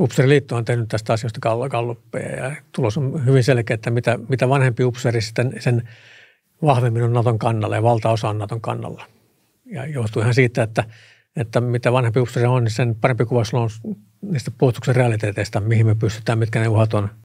Upseeriliitto on tehnyt tästä asiasta kalluppeja ja tulos on hyvin selkeä, että mitä, mitä vanhempi upseeri sitten sen vahvemmin on Naton kannalla ja valtaosa on Naton kannalla. Ja johtuu ihan siitä, että, että mitä vanhempi upseeri on, niin sen parempi kuva on niistä puolustuksen realiteeteista, mihin me pystytään, mitkä ne uhat on